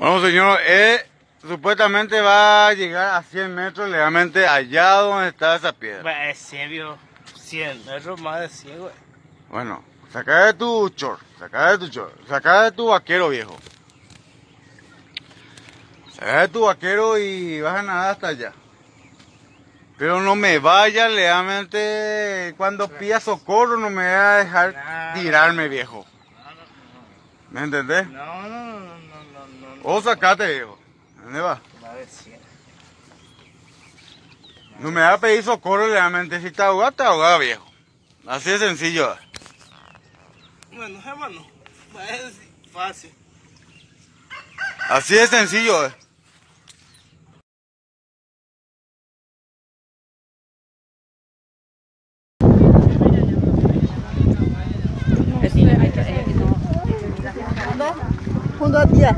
Bueno, señor, eh, supuestamente va a llegar a 100 metros legalmente allá donde está esa piedra. Es 100, viejo. 100 metros más de 100, güey. Bueno, saca de tu short, saca de tu short, saca de tu vaquero viejo. Saca de tu vaquero y vas a nadar hasta allá. Pero no me vaya legalmente, cuando pida socorro no me va a dejar tirarme viejo. ¿Me entendés? No, no, no, no, no, no. no. O sacate viejo. ¿Dónde va? Más de 100. No me va a pedir socorro legalmente. Si te ahogas, te ahogas viejo. Así de sencillo. Bueno, hermano, es fácil. Así de sencillo. eh. Junto a tía.